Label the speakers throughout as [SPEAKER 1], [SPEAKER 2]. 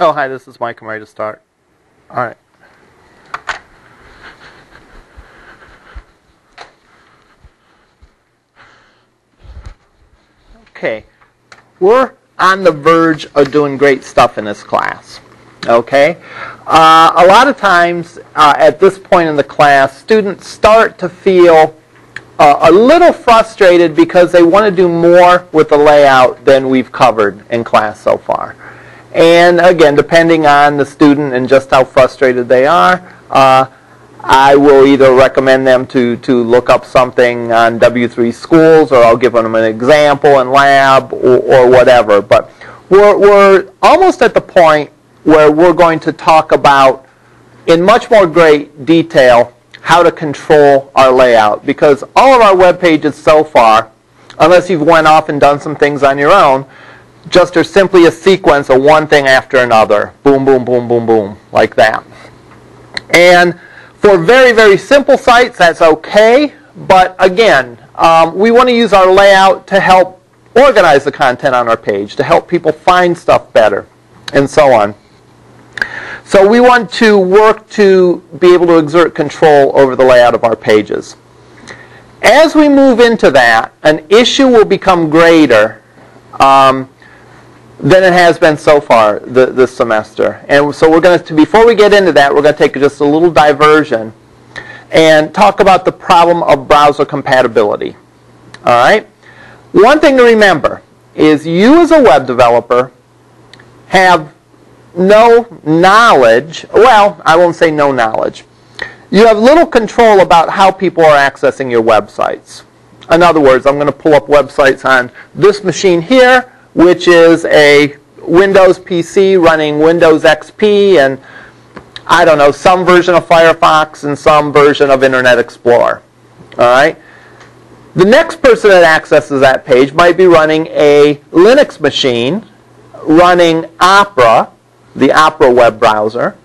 [SPEAKER 1] Oh, hi, this is Mike. I'm ready to start. All right. Okay. We're on the verge of doing great stuff in this class. Okay? Uh, a lot of times uh, at this point in the class, students start to feel uh, a little frustrated because they want to do more with the layout than we've covered in class so far. And again, depending on the student and just how frustrated they are, uh, I will either recommend them to, to look up something on W3 Schools or I'll give them an example in lab or, or whatever. But we're, we're almost at the point where we're going to talk about in much more great detail how to control our layout because all of our web pages so far, unless you've went off and done some things on your own, just are simply a sequence of one thing after another. Boom, boom, boom, boom, boom, like that. And for very, very simple sites, that's okay. But again, um, we want to use our layout to help organize the content on our page, to help people find stuff better, and so on. So we want to work to be able to exert control over the layout of our pages. As we move into that, an issue will become greater um, than it has been so far the, this semester. And so we're going to, before we get into that, we're going to take just a little diversion and talk about the problem of browser compatibility. All right? One thing to remember is you as a web developer have no knowledge, well, I won't say no knowledge. You have little control about how people are accessing your websites. In other words, I'm going to pull up websites on this machine here which is a Windows PC running Windows XP and I don't know, some version of Firefox and some version of Internet Explorer. All right? The next person that accesses that page might be running a Linux machine running Opera, the Opera web browser.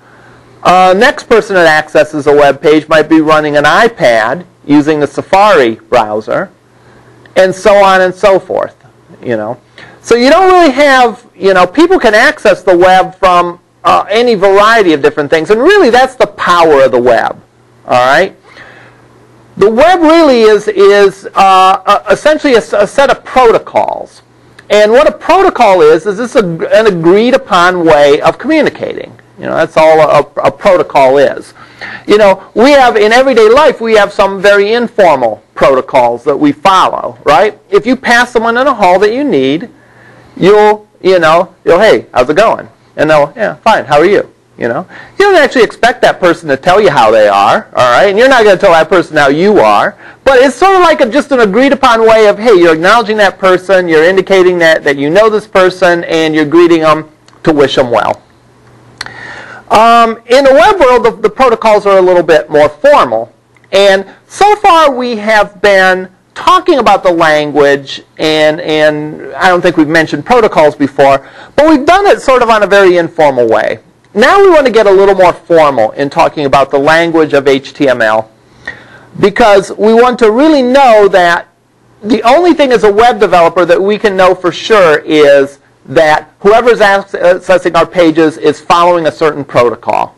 [SPEAKER 1] Uh, next person that accesses a web page might be running an iPad using the Safari browser, and so on and so forth. You know, so you don't really have, you know, people can access the web from uh, any variety of different things. And really, that's the power of the web. All right? The web really is, is uh, essentially a, a, set of protocols. And what a protocol is, is this an agreed upon way of communicating. You know, that's all a, a protocol is. You know, we have, in everyday life, we have some very informal protocols that we follow, right? If you pass someone in a hall that you need, you'll, you know, you'll, hey, how's it going? And they'll, yeah, fine, how are you? You know, you don't actually expect that person to tell you how they are, all right? And you're not going to tell that person how you are. But it's sort of like a, just an agreed upon way of, hey, you're acknowledging that person, you're indicating that, that you know this person, and you're greeting them to wish them well. Um, in the web world, the, the protocols are a little bit more formal. And so far we have been talking about the language, and, and I don't think we've mentioned protocols before, but we've done it sort of on a very informal way. Now we want to get a little more formal in talking about the language of HTML because we want to really know that the only thing as a web developer that we can know for sure is that whoever's accessing our pages is following a certain protocol.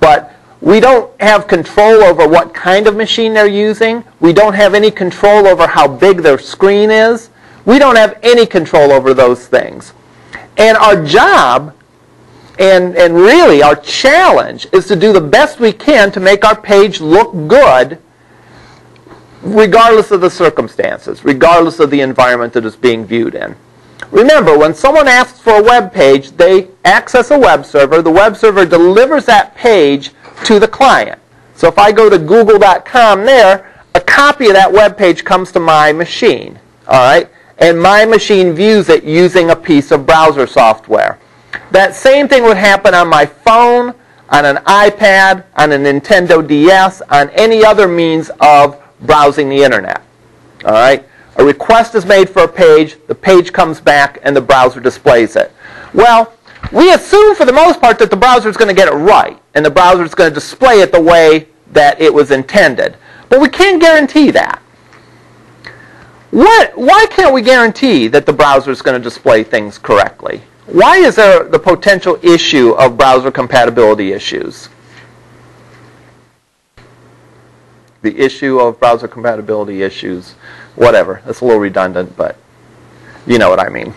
[SPEAKER 1] But we don't have control over what kind of machine they're using. We don't have any control over how big their screen is. We don't have any control over those things. And our job, and, and really our challenge, is to do the best we can to make our page look good regardless of the circumstances, regardless of the environment that it's being viewed in. Remember, when someone asks for a web page, they access a web server. The web server delivers that page to the client. So if I go to google.com there, a copy of that web page comes to my machine. All right? And my machine views it using a piece of browser software. That same thing would happen on my phone, on an iPad, on a Nintendo DS, on any other means of browsing the internet. All right? A request is made for a page, the page comes back, and the browser displays it. Well, we assume for the most part that the browser is going to get it right and the browser is going to display it the way that it was intended. But we can't guarantee that. What, why can't we guarantee that the browser is going to display things correctly? why is there the potential issue of browser compatibility issues? The issue of browser compatibility issues, whatever. That's a little redundant, but you know what I mean.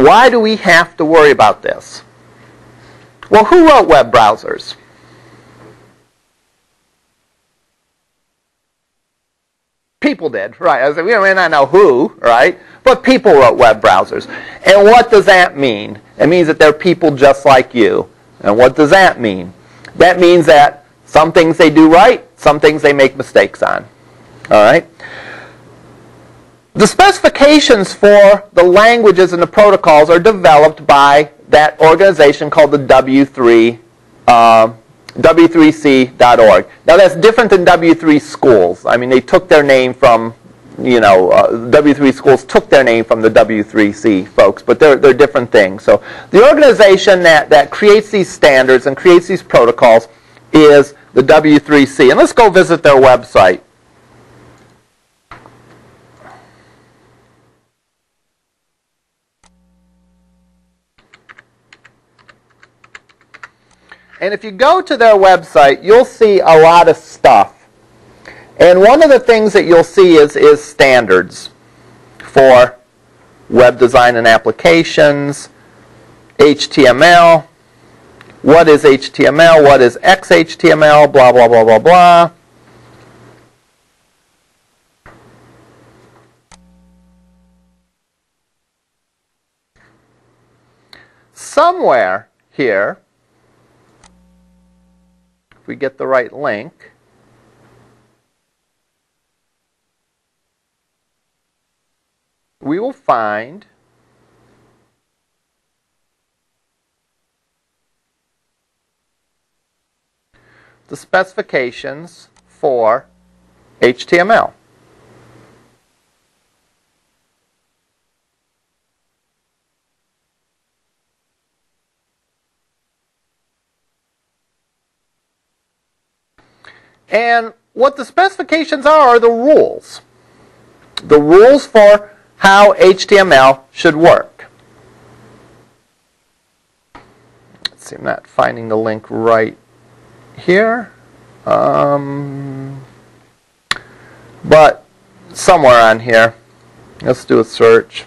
[SPEAKER 1] Why do we have to worry about this? Well, who wrote web browsers? People did, right? I said, we may not know who, right? But people wrote web browsers. And what does that mean? It means that they're people just like you. And what does that mean? That means that some things they do right, some things they make mistakes on. All right? The specifications for the languages and the protocols are developed by that organization called the W3 uh, W3C.org. Now that's different than W3 Schools. I mean, they took their name from, you know, uh, W3 Schools took their name from the W3C folks, but they're, they're different things. So the organization that, that creates these standards and creates these protocols is the W3C. And let's go visit their website. And if you go to their website, you'll see a lot of stuff. And one of the things that you'll see is, is standards for web design and applications, HTML, what is HTML, what is XHTML, blah, blah, blah, blah, blah. Somewhere here, we get the right link, we will find the specifications for HTML. And what the specifications are are the rules. The rules for how HTML should work. Let's see, I'm not finding the link right here. Um, but somewhere on here. Let's do a search.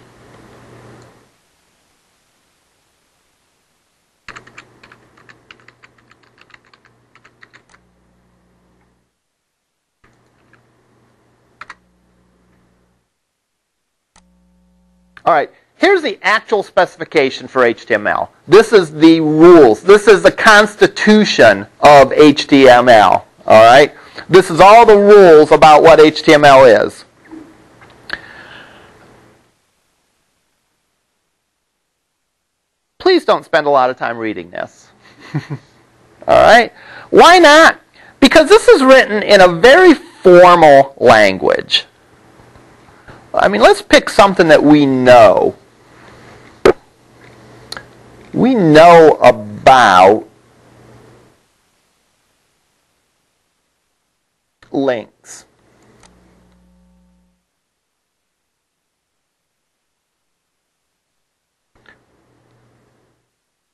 [SPEAKER 1] All right, here's the actual specification for HTML. This is the rules. This is the constitution of HTML. All right, this is all the rules about what HTML is. Please don't spend a lot of time reading this. all right, why not? Because this is written in a very formal language. I mean, let's pick something that we know. We know about links.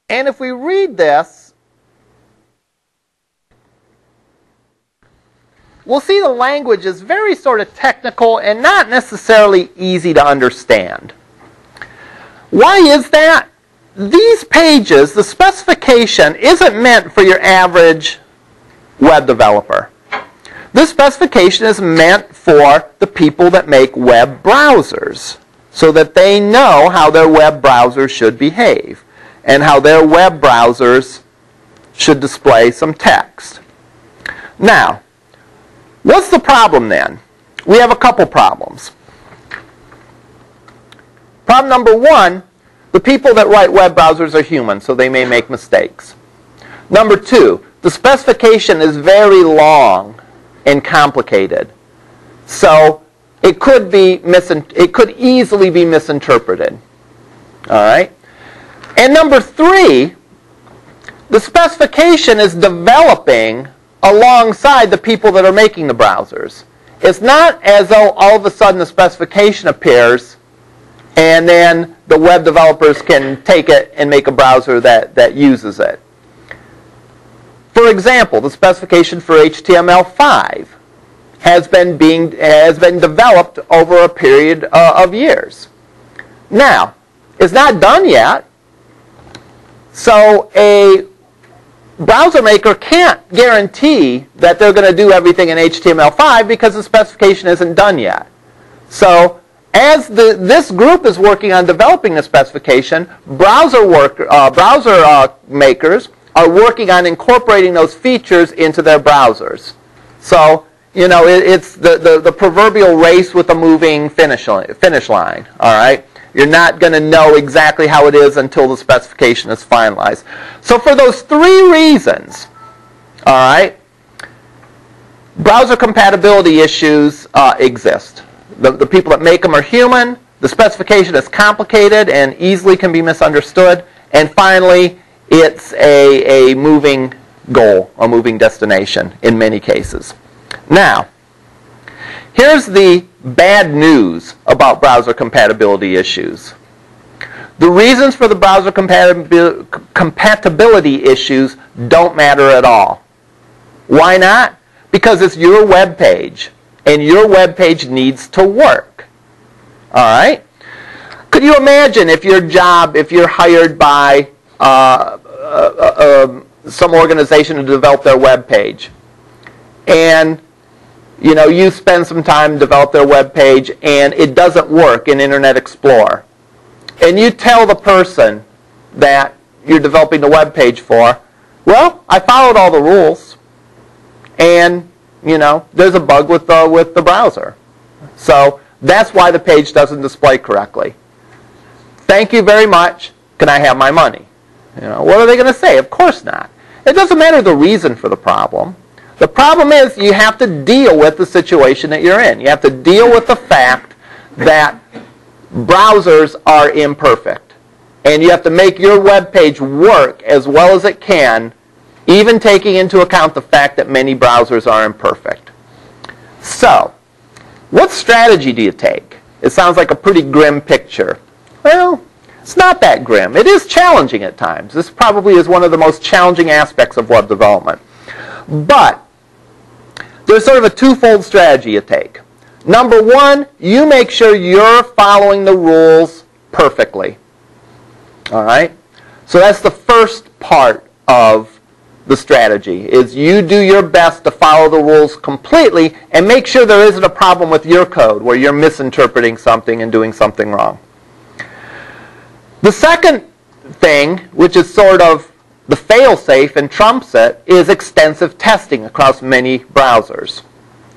[SPEAKER 1] And if we read this, we'll see the language is very sort of technical and not necessarily easy to understand. Why is that? These pages, the specification, isn't meant for your average web developer. This specification is meant for the people that make web browsers so that they know how their web browsers should behave and how their web browsers should display some text. Now, What's the problem then? We have a couple problems. Problem number one, the people that write web browsers are human, so they may make mistakes. Number two, the specification is very long and complicated. So it could be it could easily be misinterpreted. All right? And number 3, the specification is developing alongside the people that are making the browsers. It's not as though all of a sudden the specification appears and then the web developers can take it and make a browser that, that uses it. For example, the specification for HTML5 has been being has been developed over a period uh, of years. Now, it's not done yet. So a browser maker can't guarantee that they're going to do everything in HTML5 because the specification isn't done yet. So as the, this group is working on developing the specification, browser work, uh, browser uh, makers are working on incorporating those features into their browsers. So you know, it, it's the, the, the, proverbial race with a moving finish line, finish line. All right, you're not going to know exactly how it is until the specification is finalized. So for those three reasons, all right, browser compatibility issues uh, exist. The, the people that make them are human. The specification is complicated and easily can be misunderstood. And finally, it's a, a moving goal, a moving destination in many cases. Now, here's the bad news about browser compatibility issues. The reasons for the browser compatibility issues don't matter at all. Why not? Because it's your web page, and your web page needs to work. All right? Could you imagine if your job, if you're hired by uh, uh, uh, um, some organization to develop their web page, and you know, you spend some time develop their web page and it doesn't work in Internet Explorer. And you tell the person that you're developing the web page for, well, I followed all the rules and, you know, there's a bug with the, with the browser. So that's why the page doesn't display correctly. Thank you very much. Can I have my money? You know, what are they going to say? Of course not. It doesn't matter the reason for the problem. The problem is you have to deal with the situation that you're in. You have to deal with the fact that browsers are imperfect. And you have to make your web page work as well as it can, even taking into account the fact that many browsers are imperfect. So, what strategy do you take? It sounds like a pretty grim picture. Well, it's not that grim. It is challenging at times. This probably is one of the most challenging aspects of web development. But there's sort of a twofold strategy you take. Number one, you make sure you're following the rules perfectly. All right? So that's the first part of the strategy is you do your best to follow the rules completely and make sure there isn't a problem with your code where you're misinterpreting something and doing something wrong. The second thing, which is sort of the fail-safe and trumps it is extensive testing across many browsers.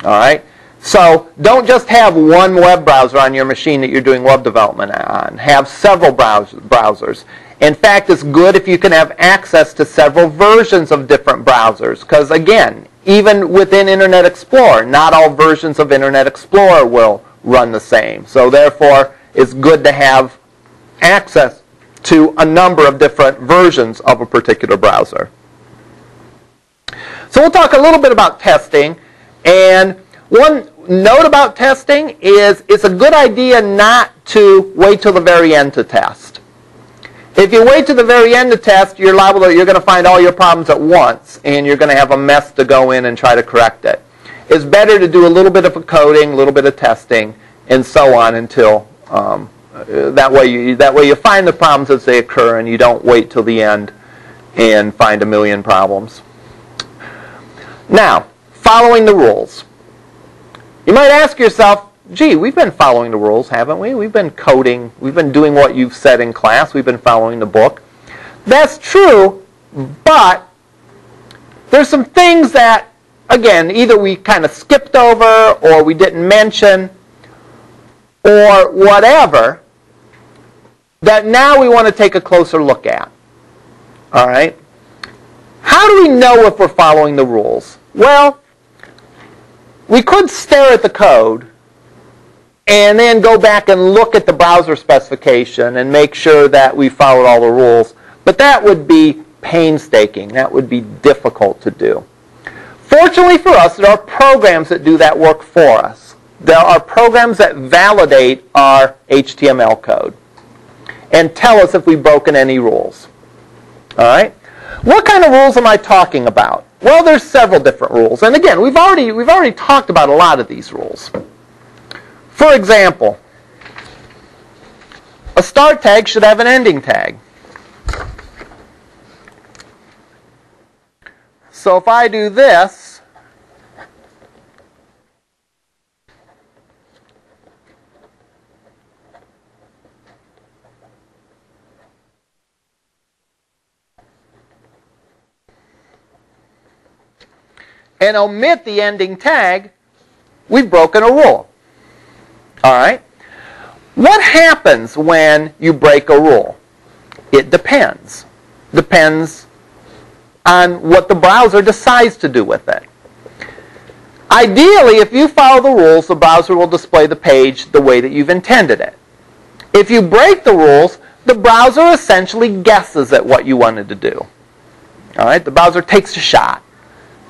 [SPEAKER 1] All right? So don't just have one web browser on your machine that you're doing web development on. Have several browsers. In fact, it's good if you can have access to several versions of different browsers because, again, even within Internet Explorer, not all versions of Internet Explorer will run the same. So therefore, it's good to have access to a number of different versions of a particular browser. So we'll talk a little bit about testing. And one note about testing is it's a good idea not to wait till the very end to test. If you wait to the very end to test, you're liable to, you're going to find all your problems at once, and you're going to have a mess to go in and try to correct it. It's better to do a little bit of a coding, a little bit of testing, and so on until um, uh, that way, you, that way you find the problems as they occur, and you don't wait till the end and find a million problems. Now, following the rules. You might ask yourself, gee, we've been following the rules, haven't we? We've been coding. We've been doing what you've said in class. We've been following the book. That's true, but there's some things that, again, either we kind of skipped over or we didn't mention or whatever that now we want to take a closer look at. All right? How do we know if we're following the rules? Well, we could stare at the code and then go back and look at the browser specification and make sure that we followed all the rules. But that would be painstaking. That would be difficult to do. Fortunately for us, there are programs that do that work for us. there are programs that validate our HTML code and tell us if we've broken any rules. All right? What kind of rules am I talking about? Well, there's several different rules. And again, we've already, we've already talked about a lot of these rules. For example, a start tag should have an ending tag. So if I do this, and omit the ending tag, we've broken a rule. All right? What happens when you break a rule? It depends. Depends on what the browser decides to do with it. Ideally, if you follow the rules, the browser will display the page the way that you've intended it. If you break the rules, the browser essentially guesses at what you wanted to do. All right, the browser takes a shot.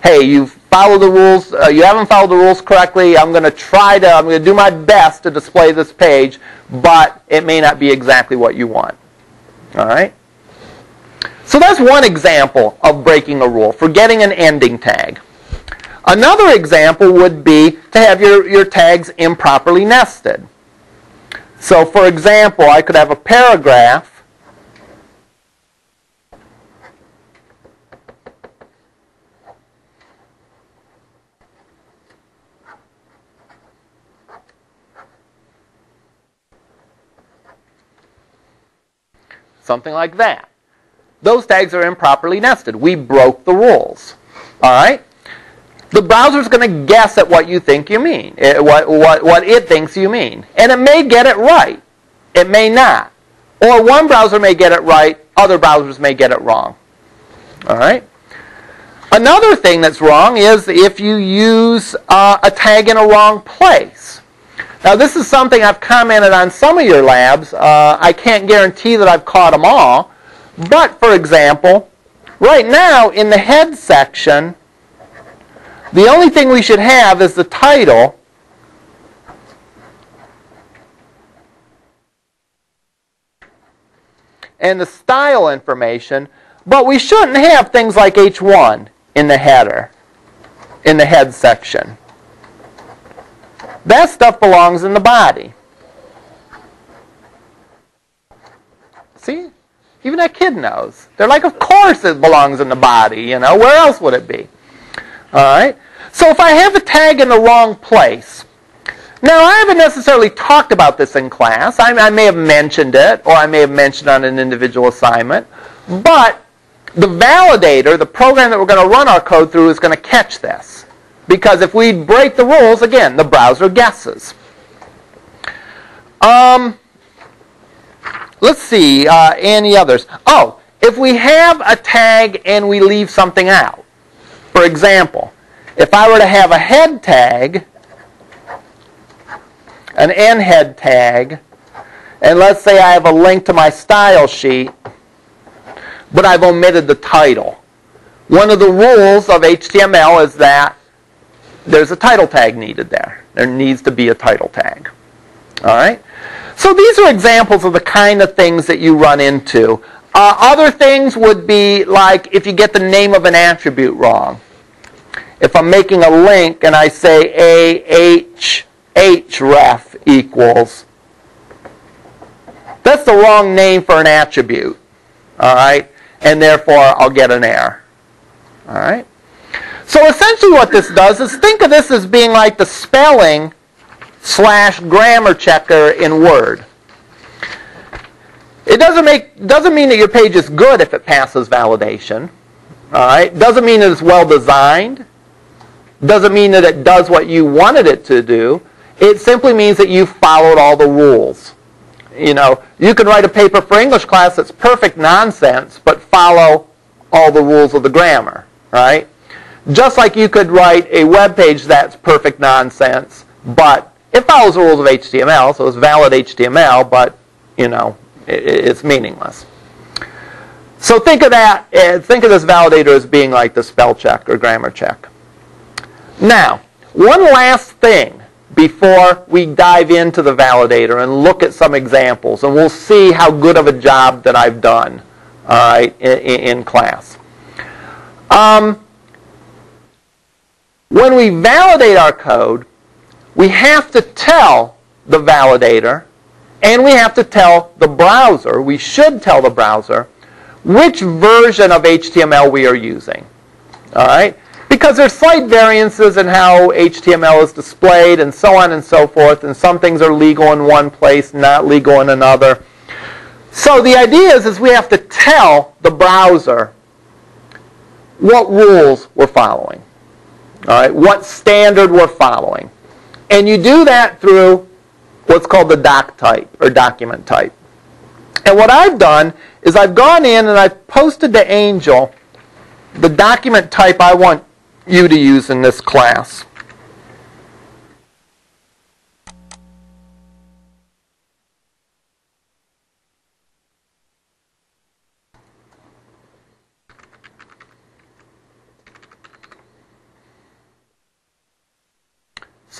[SPEAKER 1] Hey, you've followed the rules. Uh, you haven't followed the rules correctly. I'm going to try to. I'm going to do my best to display this page, but it may not be exactly what you want. All right. So that's one example of breaking a rule, forgetting an ending tag. Another example would be to have your, your tags improperly nested. So for example, I could have a paragraph something like that. Those tags are improperly nested. We broke the rules. All right? The browser is going to guess at what you think you mean, eh, what, what, what it thinks you mean. And it may get it right. It may not. Or one browser may get it right, other browsers may get it wrong. All right? Another thing that's wrong is if you use uh, a tag in a wrong place. Now, this is something I've commented on some of your labs. Uh, I can't guarantee that I've caught them all. But, for example, right now in the head section, the only thing we should have is the title. And the style information, but we shouldn't have things like H1 in the header, in the head section. That stuff belongs in the body. See? Even that kid knows. They're like, of course it belongs in the body, you know. Where else would it be? All right? So if I have a tag in the wrong place, now I haven't necessarily talked about this in class. I, I may have mentioned it, or I may have mentioned on an individual assignment, but the validator, the program that we're going to run our code through, is going to catch this. Because if we break the rules, again, the browser guesses. Um, Let's see, uh, any others. Oh, if we have a tag and we leave something out. For example, if I were to have a head tag, an end head tag, and let's say I have a link to my style sheet, but I've omitted the title. One of the rules of HTML is that there's a title tag needed there. There needs to be a title tag. All right? So these are examples of the kind of things that you run into. Uh, other things would be like if you get the name of an attribute wrong. If I'm making a link and I say AH href equals, that's the wrong name for an attribute. All right? And therefore, I'll get an error. All right? So essentially what this does is think of this as being like the spelling slash grammar checker in Word. It doesn't make doesn't mean that your page is good if it passes validation. All right? Doesn't mean it's well designed. Doesn't mean that it does what you wanted it to do. It simply means that you followed all the rules. You know, you can write a paper for English class that's perfect nonsense, but follow all the rules of the grammar, right? Just like you could write a web page that's perfect nonsense, but it follows the rules of HTML, so it's valid HTML, but, you know, it, it's meaningless. So think of that, eh, think of this validator as being like the spell check or grammar check. Now, one last thing before we dive into the validator and look at some examples, and we'll see how good of a job that I've done, all right, in, in class. Um, when we validate our code, we have to tell the validator and we have to tell the browser, we should tell the browser, which version of HTML we are using. All right? Because there's slight variances in how HTML is displayed and so on and so forth, and some things are legal in one place, not legal in another. So the idea is, is we have to tell the browser what rules we're following. All right, what standard we're following. And you do that through what's called the doc type or document type. And what I've done is I've gone in and I've posted to Angel the document type I want you to use in this class.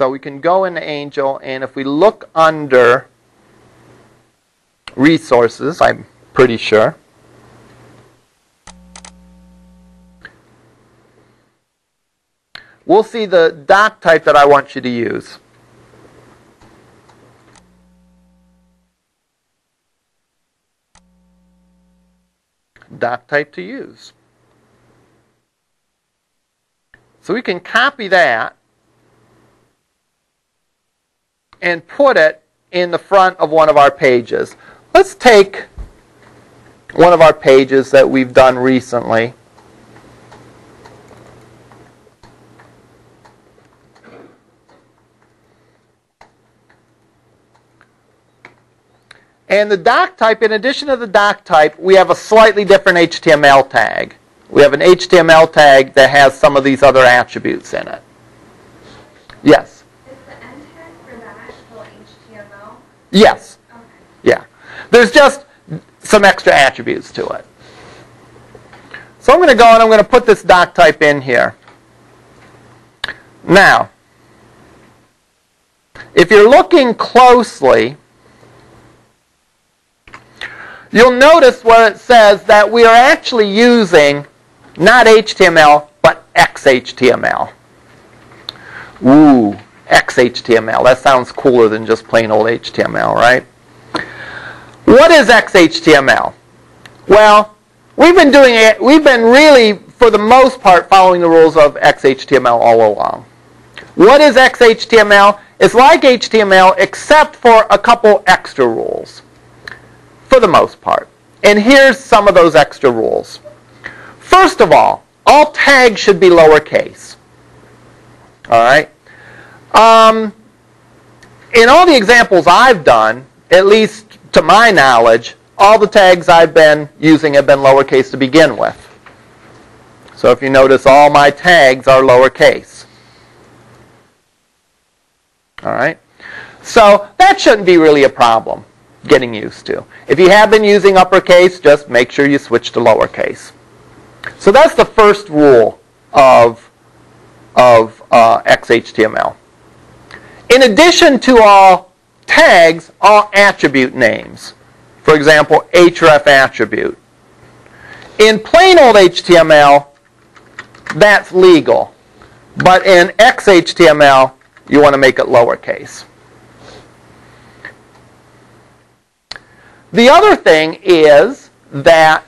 [SPEAKER 1] So we can go into Angel, and if we look under resources, I'm pretty sure. We'll see the doc type that I want you to use. Doc type to use. So we can copy that and put it in the front of one of our pages. Let's take one of our pages that we've done recently. And the doc type, in addition to the doc type, we have a slightly different HTML tag. We have an HTML tag that has some of these other attributes in it. Yes? Yes. Okay. Yeah. There's just some extra attributes to it. So I'm going to go and I'm going to put this doc type in here. Now, if you're looking closely, you'll notice where it says that we are actually using not HTML, but XHTML. Ooh, XHTML. That sounds cooler than just plain old HTML, right? What is XHTML? Well, we've been doing it, we've been really, for the most part, following the rules of XHTML all along. What is XHTML? It's like HTML except for a couple extra rules, for the most part. And here's some of those extra rules. First of all, all tags should be lowercase. All right? Um, in all the examples I've done, at least to my knowledge, all the tags I've been using have been lowercase to begin with. So if you notice, all my tags are lowercase. All right? So that shouldn't be really a problem getting used to. If you have been using uppercase, just make sure you switch to lowercase. So that's the first rule of, of uh, XHTML. In addition to all tags, all attribute names. For example, href attribute. In plain old HTML, that's legal. But in XHTML, you want to make it lowercase. The other thing is that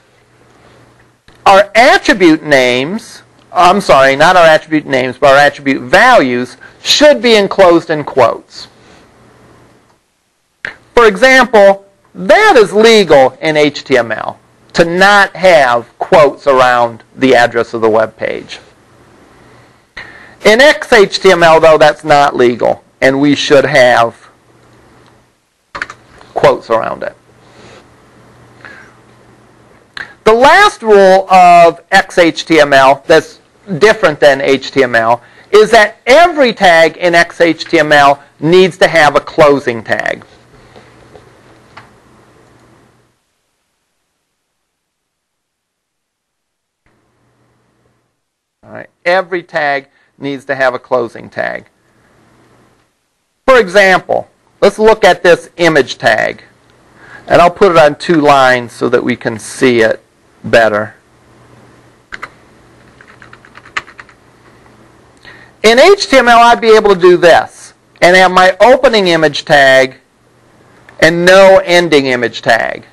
[SPEAKER 1] our attribute names I'm sorry, not our attribute names, but our attribute values should be enclosed in quotes. For example, that is legal in HTML to not have quotes around the address of the web page. In XHTML, though, that's not legal, and we should have quotes around it. The last rule of XHTML that's different than HTML is that every tag in XHTML needs to have a closing tag. All right, every tag needs to have a closing tag. for example, let's look at this image tag. And I'll put it on two lines so that we can see it better. In HTML, I'd be able to do this and have my opening image tag and no ending image tag.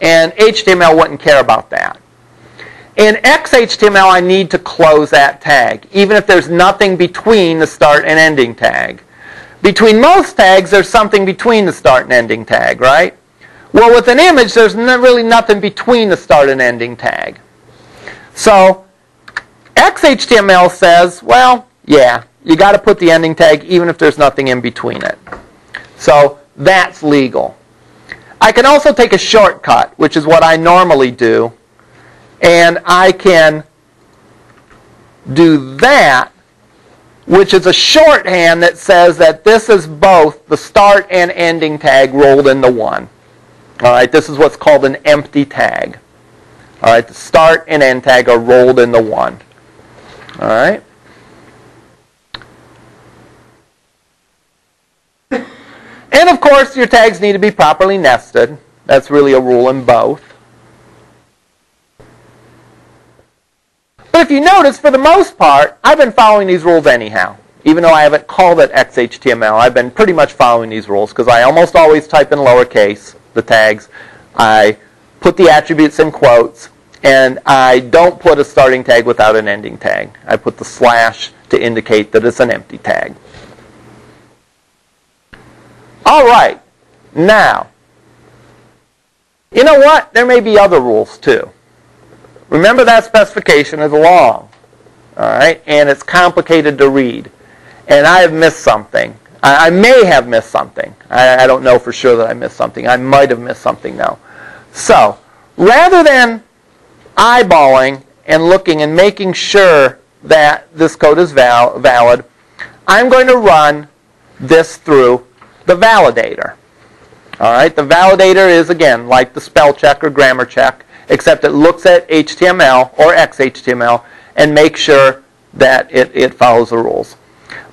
[SPEAKER 1] And HTML wouldn't care about that. In XHTML, I need to close that tag, even if there's nothing between the start and ending tag. Between most tags, there's something between the start and ending tag, right? Well, with an image, there's really nothing between the start and ending tag. So XHTML says, well, yeah, you got to put the ending tag even if there's nothing in between it. So that's legal. I can also take a shortcut, which is what I normally do, and I can do that, which is a shorthand that says that this is both the start and ending tag rolled into one. All right, this is what's called an empty tag. All right, the start and end tag are rolled into one. All right. And of course, your tags need to be properly nested. That's really a rule in both. But if you notice, for the most part, I've been following these rules anyhow. Even though I haven't called it XHTML, I've been pretty much following these rules because I almost always type in lowercase the tags. I put the attributes in quotes, and I don't put a starting tag without an ending tag. I put the slash to indicate that it's an empty tag. All right, now, you know what? There may be other rules too. Remember that specification is long, all right, and it's complicated to read. And I have missed something. I, I may have missed something. I, I, don't know for sure that I missed something. I might have missed something though. So rather than eyeballing and looking and making sure that this code is val- valid, I'm going to run this through the validator. All right, the validator is again like the spell check or grammar check, except it looks at HTML or XHTML and makes sure that it, it follows the rules.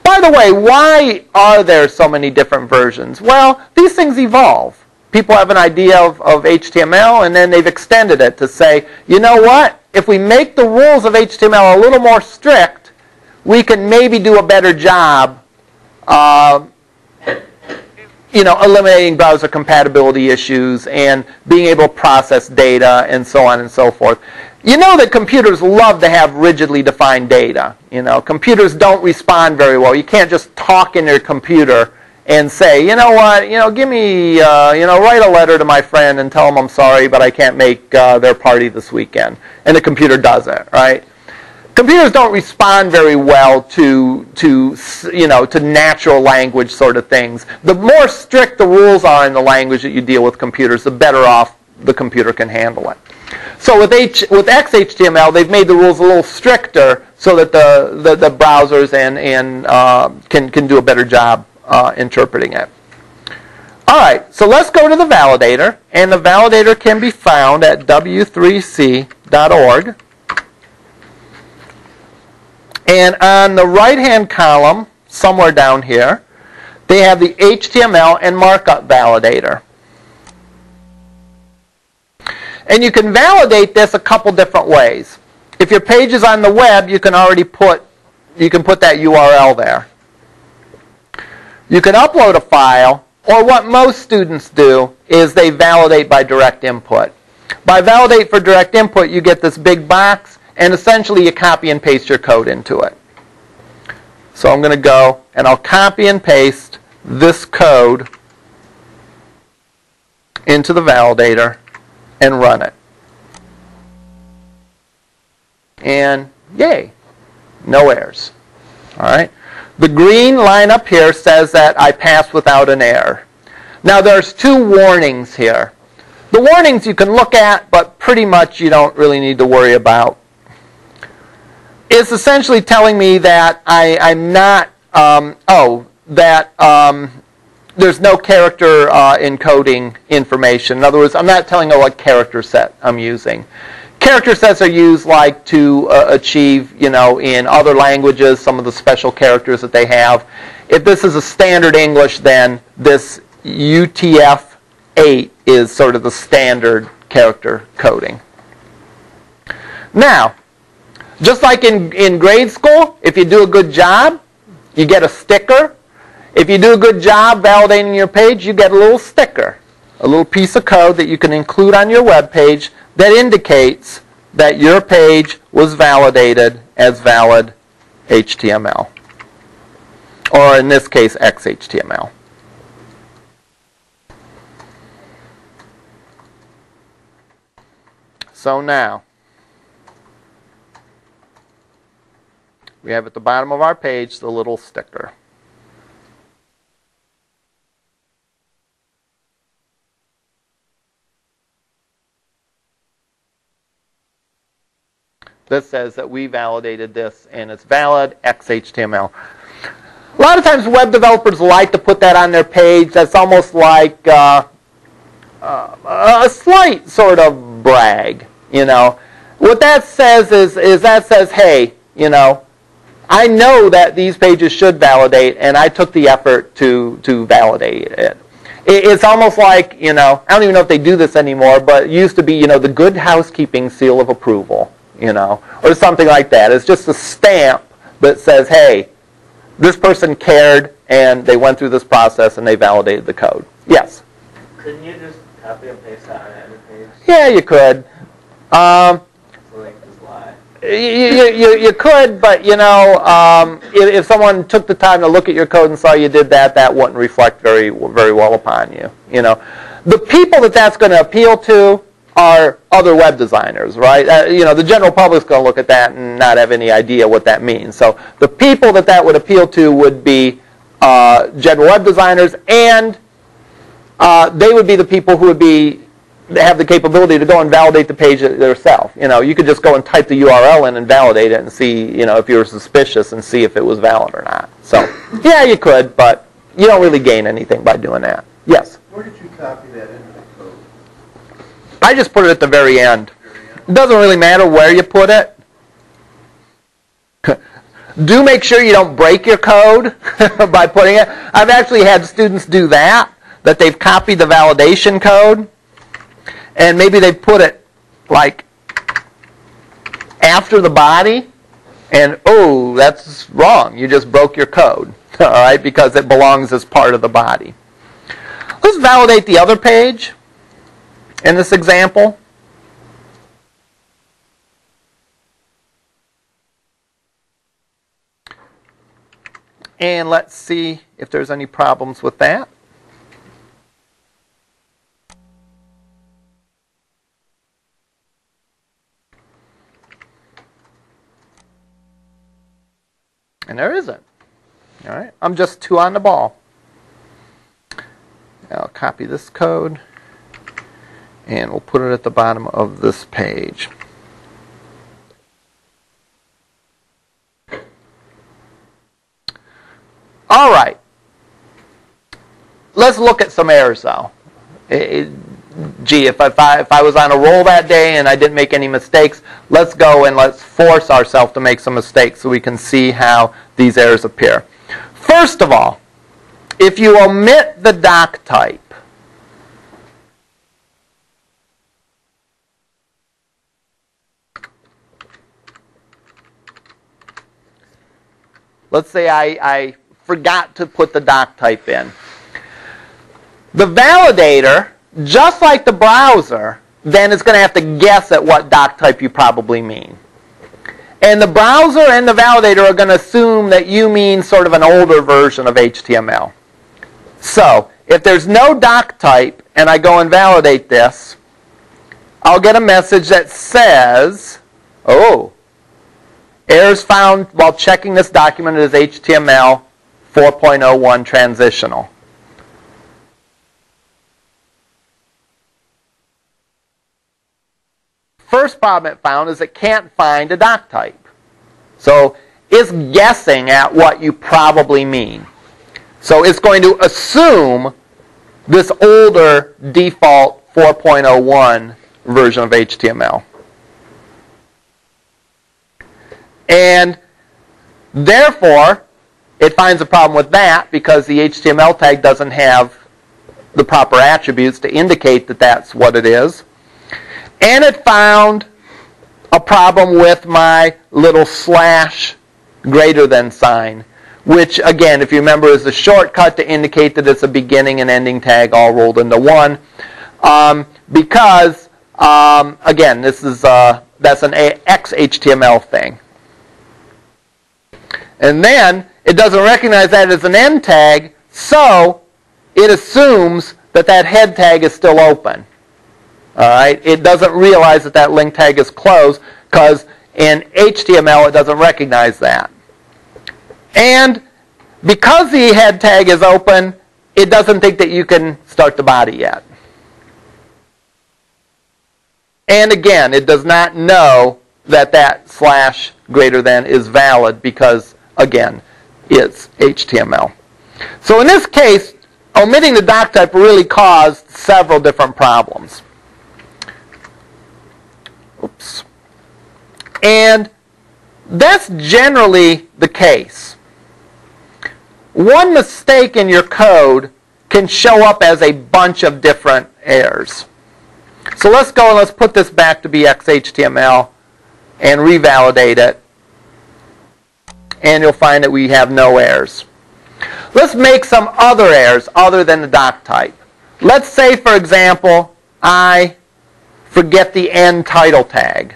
[SPEAKER 1] By the way, why are there so many different versions? Well, these things evolve. People have an idea of, of HTML and then they've extended it to say, you know what? If we make the rules of HTML a little more strict, we can maybe do a better job uh, you know, eliminating browser compatibility issues and being able to process data and so on and so forth. You know that computers love to have rigidly defined data. You know, computers don't respond very well. You can't just talk in your computer and say, you know what, you know, give me, uh, you know, write a letter to my friend and tell them I'm sorry, but I can't make uh, their party this weekend. And the computer does it, right? Computers don't respond very well to to you know to natural language sort of things. The more strict the rules are in the language that you deal with computers, the better off the computer can handle it. So with H, with XHTML, they've made the rules a little stricter so that the the, the browsers and and uh, can can do a better job uh, interpreting it. All right, so let's go to the validator, and the validator can be found at w3c.org. And on the right-hand column, somewhere down here, they have the HTML and markup validator. And you can validate this a couple different ways. If your page is on the web, you can already put you can put that URL there. You can upload a file, or what most students do is they validate by direct input. By validate for direct input, you get this big box, and essentially you copy and paste your code into it. So I'm going to go and I'll copy and paste this code into the validator and run it. And yay, no errors. All right. The green line up here says that I passed without an error. Now there's two warnings here. The warnings you can look at, but pretty much you don't really need to worry about is essentially telling me that I, I'm not, um, oh, that um, there's no character uh, encoding information. In other words, I'm not telling what character set I'm using. Character sets are used like to uh, achieve, you know, in other languages, some of the special characters that they have. if this is a standard English, then this UTF-8 is sort of the standard character coding. Now, just like in, in grade school, if you do a good job, you get a sticker. If you do a good job validating your page, you get a little sticker, a little piece of code that you can include on your web page that indicates that your page was validated as valid HTML. Or in this case, XHTML. So now, we have at the bottom of our page the little sticker. This says that we validated this and it's valid XHTML. A lot of times web developers like to put that on their page. That's almost like uh, uh, a slight sort of brag, you know. What that says is, is that says, hey, you know, I know that these pages should validate, and I took the effort to, to validate it. It's almost like, you know, I don't even know if they do this anymore, but it used to be, you know, the good housekeeping seal of approval, you know, or something like that. It's just a stamp that says, hey, this person cared, and they went through this process, and they validated the code. Yes?
[SPEAKER 2] Couldn't you just copy and paste that on every page?
[SPEAKER 1] Yeah, you could. Um,
[SPEAKER 2] So like just lie.
[SPEAKER 1] You, you, you, could, but you know, um, if, if someone took the time to look at your code and saw you did that, that wouldn't reflect very, very well upon you. You know, the people that that's going to appeal to are other web designers, right? Uh, you know, the general public's going to look at that and not have any idea what that means. So the people that that would appeal to would be uh, general web designers, and uh, they would be the people who would be have the capability to go and validate the page themselves. You know, you could just go and type the URL in and validate it and see, you know, if you were suspicious and see if it was valid or not. So, yeah, you could, but you don't really gain anything by doing that. Yes.
[SPEAKER 3] Where did you copy that into the code?
[SPEAKER 1] I just put it at the very end. It doesn't really matter where you put it. do make sure you don't break your code by putting it. I've actually had students do that, that they've copied the validation code, and maybe they put it like after the body, and oh, that's wrong. You just broke your code, all right, because it belongs as part of the body. Let's validate the other page in this example. And let's see if there's any problems with that. And there isn't. All right, I'm just too on the ball. I'll copy this code and we'll put it at the bottom of this page. All right. Let's look at some errors though. It- it- gee, if I, if, I, if I was on a roll that day and I didn't make any mistakes, let's go and let's force ourselves to make some mistakes so we can see how these errors appear. First of all, if you omit the doc type, let's say I, I forgot to put the doc type in. The validator, just like the browser, then it's going to have to guess at what doc type you probably mean. And the browser and the validator are going to assume that you mean sort of an older version of HTML. So, if there's no doc type and I go and validate this, I'll get a message that says, oh, errors found while checking this document as HTML 4.01 transitional. First problem it found is it can't find a doc type. So it's guessing at what you probably mean. So it's going to assume this older default 4.01 version of HTML. And therefore, it finds a problem with that because the HTML tag doesn't have the proper attributes to indicate that that's what it is. And it found a problem with my little slash greater than sign, which again, if you remember, is the shortcut to indicate that it's a beginning and ending tag all rolled into one. Um, because, um, again, this is uh, that's an XHTML thing. And then it doesn't recognize that as an end tag, so it assumes that that head tag is still open. All right, it doesn't realize that that link tag is closed because in HTML it doesn't recognize that. And because the head tag is open, it doesn't think that you can start the body yet. And again, it does not know that that slash greater than is valid because, again, it's HTML. So in this case, omitting the doc type really caused several different problems. And that's generally the case. One mistake in your code can show up as a bunch of different errors. So let's go and let's put this back to be XHTML and revalidate it. And you'll find that we have no errors. Let's make some other errors other than the doc type. Let's say, for example, I forget the end title tag.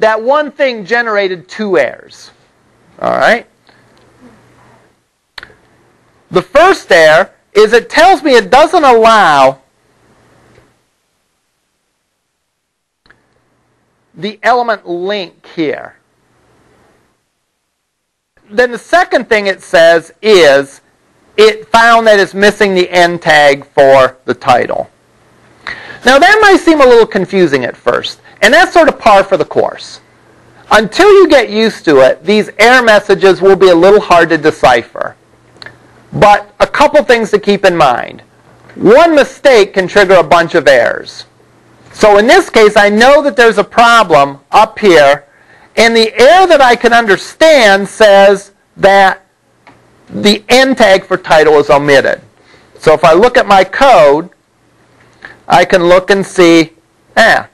[SPEAKER 1] That one thing generated two errors. All right? The first error is it tells me it doesn't allow the element link here. Then the second thing it says is it found that it's missing the end tag for the title. Now that might seem a little confusing at first, and that's sort of par for the course. Until you get used to it, these error messages will be a little hard to decipher. But a couple things to keep in mind. One mistake can trigger a bunch of errors. So in this case, I know that there's a problem up here, and the error that I can understand says that the end tag for title is omitted. So if I look at my code, I can look and see, ah,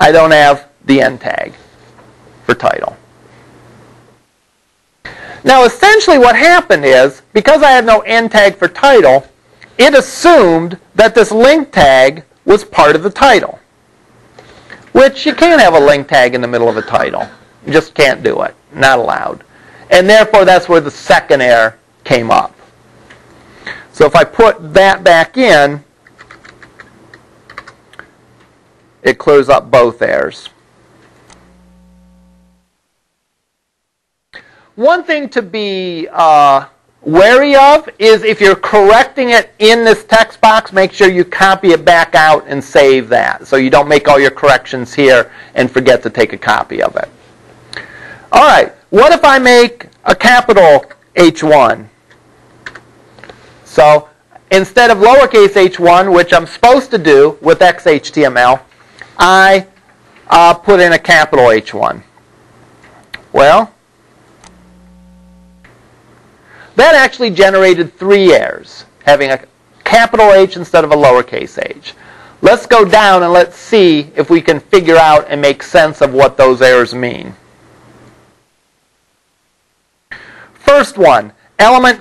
[SPEAKER 1] I don't have the end tag for title. Now essentially what happened is, because I have no end tag for title, it assumed that this link tag was part of the title. Which you can't have a link tag in the middle of a title. You just can't do it. Not allowed. And therefore that's where the second error came up. So if I put that back in, it clears up both errors. One thing to be uh, wary of is if you're correcting it in this text box, make sure you copy it back out and save that. So you don't make all your corrections here and forget to take a copy of it. All right, what if I make a capital H1? So instead of lowercase h1, which I'm supposed to do with XHTML, I uh, put in a capital H1. Well, that actually generated three errors, having a capital H instead of a lowercase h. Let's go down and let's see if we can figure out and make sense of what those errors mean. First one, element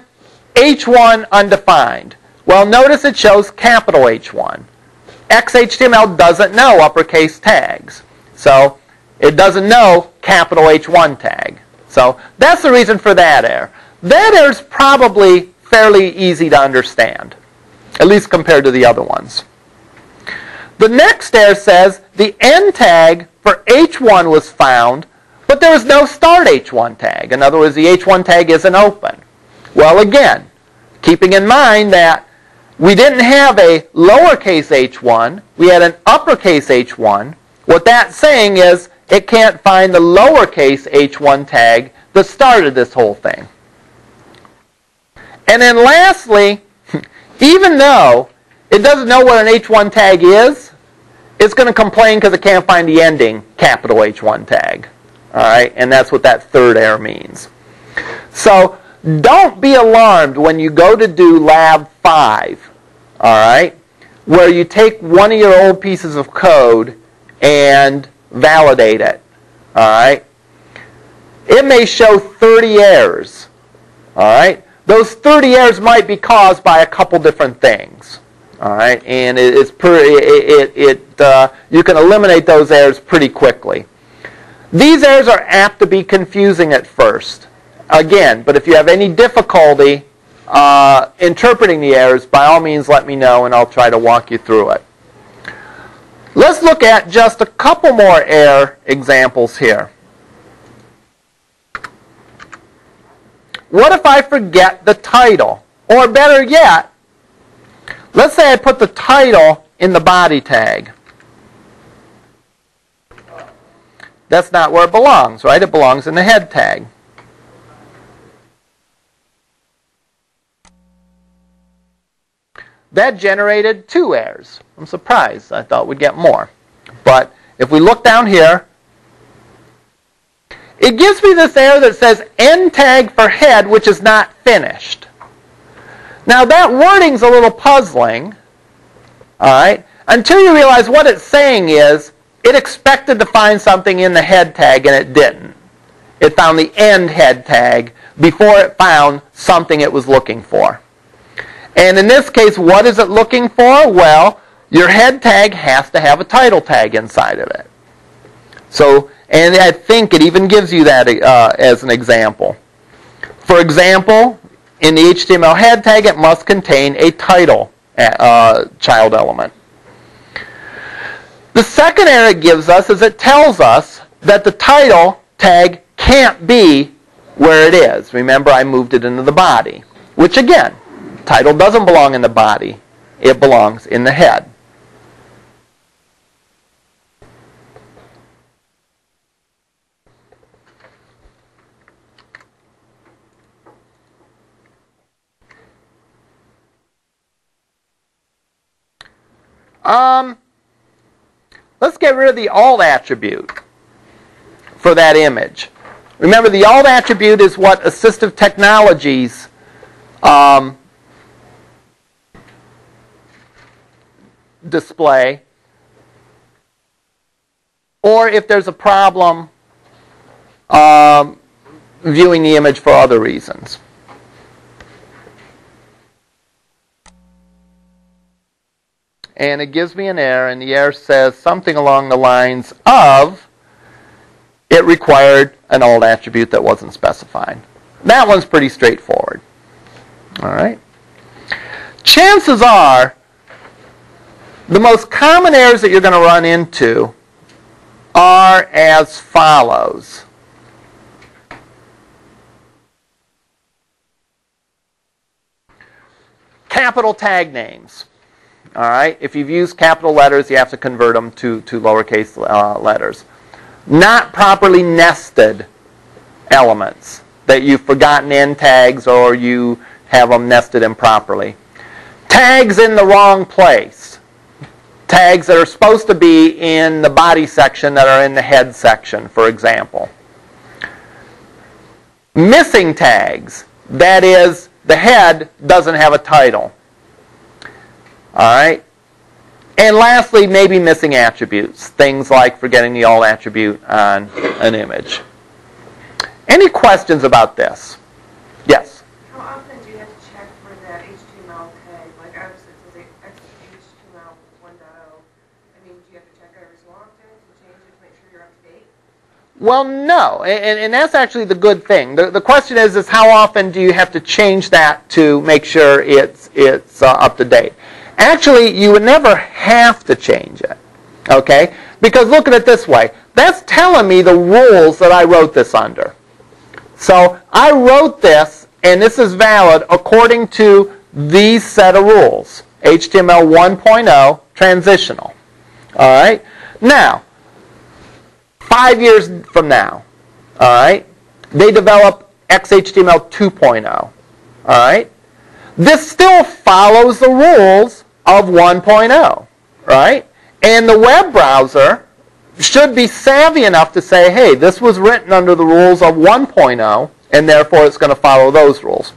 [SPEAKER 1] H1 undefined. Well, notice it shows capital H1. XHTML doesn't know uppercase tags. So it doesn't know capital H1 tag. So that's the reason for that error. That error is probably fairly easy to understand, at least compared to the other ones. The next error says the end tag for H1 was found, but there was no start H1 tag. In other words, the H1 tag isn't open. Well, again, keeping in mind that we didn't have a lowercase h1, we had an uppercase h1. What that's saying is it can't find the lowercase h1 tag that started this whole thing. And then lastly, even though it doesn't know what an H1 tag is, it's going to complain because it can't find the ending capital H1 tag. All right, and that's what that third error means. So don't be alarmed when you go to do lab 5, all right, where you take one of your old pieces of code and validate it, all right. It may show 30 errors, all right. Those 30 errors might be caused by a couple different things, all right, and it, it's pretty, it, it, it uh, you can eliminate those errors pretty quickly. These errors are apt to be confusing at first. Again, but if you have any difficulty uh, interpreting the errors, by all means let me know and I'll try to walk you through it. Let's look at just a couple more error examples here. What if I forget the title? Or better yet, let's say I put the title in the body tag. That's not where it belongs, right? It belongs in the head tag. That generated two errors. I'm surprised. I thought we'd get more. But if we look down here, it gives me this error that says end tag for head, which is not finished. Now that wording's a little puzzling, all right, until you realize what it's saying is it expected to find something in the head tag and it didn't. It found the end head tag before it found something it was looking for. And in this case, what is it looking for? Well, your head tag has to have a title tag inside of it. So, and I think it even gives you that uh, as an example. For example, in the HTML head tag, it must contain a title uh, child element. The second error it gives us is it tells us that the title tag can't be where it is. Remember, I moved it into the body, which again, title doesn't belong in the body. It belongs in the head. Um, let's get rid of the alt attribute for that image. Remember, the alt attribute is what assistive technologies um, display. Or if there's a problem um, viewing the image for other reasons. and it gives me an error, and the error says something along the lines of it required an alt attribute that wasn't specified. That one's pretty straightforward. All right. Chances are the most common errors that you're going to run into are as follows. Capital tag names. All right. If you've used capital letters, you have to convert them to, to lowercase uh, letters. Not properly nested elements that you've forgotten end tags or you have them nested improperly. Tags in the wrong place. Tags that are supposed to be in the body section that are in the head section, for example. Missing tags. That is, the head doesn't have a title. All right? And lastly, maybe missing attributes. Things like forgetting the alt attribute on an image. Any questions about this? Yes?
[SPEAKER 4] How often do you have to check for that HTML tag? Like obviously it says HTML 1.0. I mean, do you have to check every so often to change it to make sure you're up to date?
[SPEAKER 1] Well, no, and, and that's actually the good thing. The, the question is, is how often do you have to change that to make sure it's, it's uh, up to date? Actually, you would never have to change it. Okay? Because look at it this way. That's telling me the rules that I wrote this under. So I wrote this, and this is valid according to these set of rules. HTML 1.0 transitional. All right? Now, five years from now, all right, they develop XHTML 2.0. All right? This still follows the rules of 1.0, right? And the web browser should be savvy enough to say, hey, this was written under the rules of 1.0, and therefore it's going to follow those rules.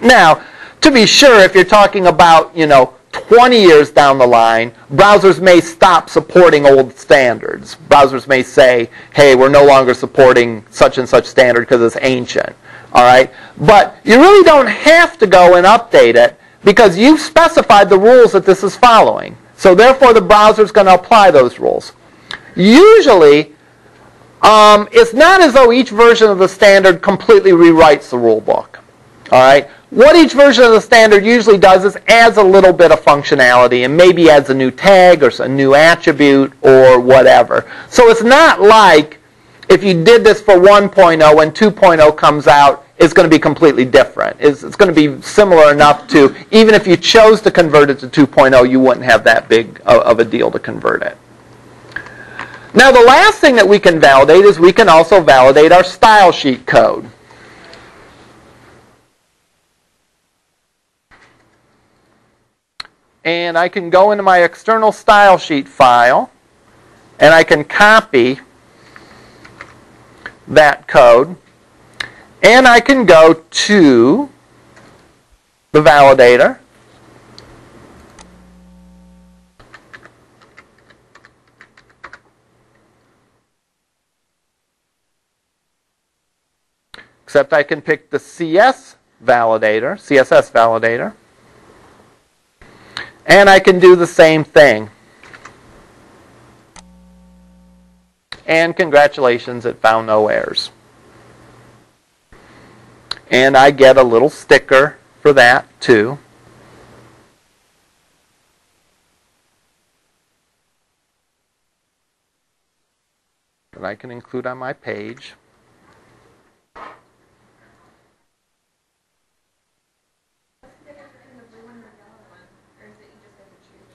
[SPEAKER 1] Now, to be sure, if you're talking about, you know, 20 years down the line, browsers may stop supporting old standards. Browsers may say, hey, we're no longer supporting such and such standard because it's ancient. All right? But you really don't have to go and update it because you've specified the rules that this is following. So therefore, the browser is going to apply those rules. Usually, um, it's not as though each version of the standard completely rewrites the rule book. All right? What each version of the standard usually does is adds a little bit of functionality and maybe adds a new tag or a new attribute or whatever. So it's not like if you did this for 1.0 when 2.0 comes out, it's going to be completely different. It's, it's going to be similar enough to, even if you chose to convert it to 2.0, you wouldn't have that big of a deal to convert it. Now the last thing that we can validate is we can also validate our style sheet code. And I can go into my external style sheet file and I can copy that code and I can go to the validator. Except I can pick the CS validator, CSS validator and I can do the same thing. And congratulations, it found no errors. And I get a little sticker for that too. That I can include on my page.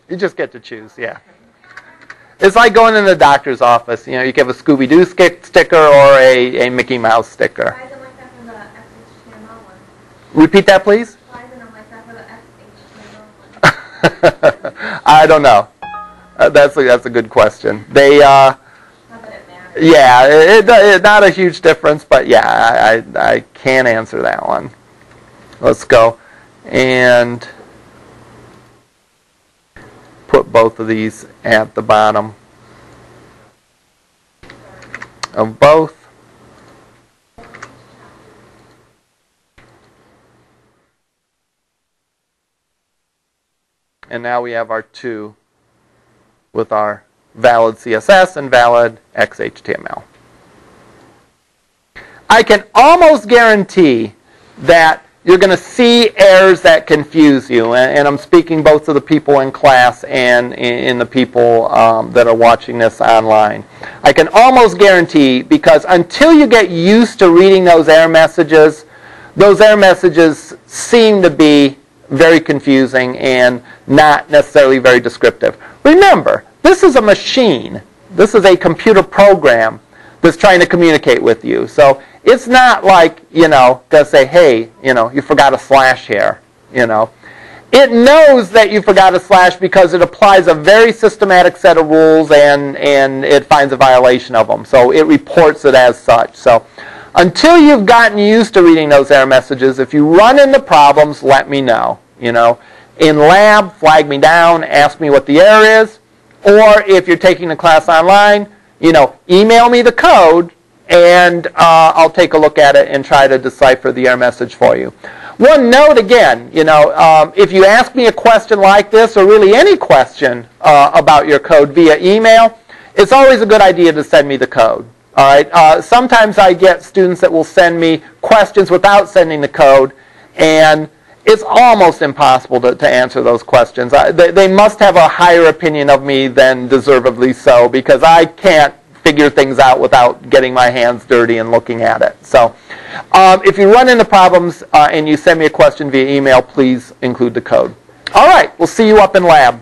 [SPEAKER 1] You just get to choose, yeah. It's like going in the doctor's office. You know, you get a Scooby-Doo sticker or a, a Mickey Mouse sticker.
[SPEAKER 5] Why is it like that for the XHTML one?
[SPEAKER 1] Repeat that, please.
[SPEAKER 5] Why isn't it like that for the XHTML one?
[SPEAKER 1] I don't know. Uh, that's a, that's a good question. They, uh,
[SPEAKER 5] Not it
[SPEAKER 1] yeah, it, it, it, not a huge difference, but yeah, I, I, I can answer that one. Let's go. And put both of these at the bottom of both. And now we have our two with our valid CSS and valid XHTML. I can almost guarantee that you're going to see errors that confuse you. And, and, I'm speaking both to the people in class and in, in the people um, that are watching this online. I can almost guarantee because until you get used to reading those error messages, those error messages seem to be very confusing and not necessarily very descriptive. Remember, this is a machine. This is a computer program that's trying to communicate with you. So it's not like, you know, to say, hey, you know, you forgot a slash here, you know. It knows that you forgot a slash because it applies a very systematic set of rules and, and it finds a violation of them. So it reports it as such. So until you've gotten used to reading those error messages, if you run into problems, let me know. You know, in lab, flag me down, ask me what the error is. Or if you're taking the class online, you know, email me the code and uh, I'll take a look at it and try to decipher the error message for you. One note again, you know, um, if you ask me a question like this, or really any question uh, about your code via email, it's always a good idea to send me the code. All right. Uh, sometimes I get students that will send me questions without sending the code, and it's almost impossible to, to answer those questions. I, they, they must have a higher opinion of me than deservedly so, because I can't figure things out without getting my hands dirty and looking at it. So um, if you run into problems uh, and you send me a question via email, please include the code. All right, we'll see you up in lab.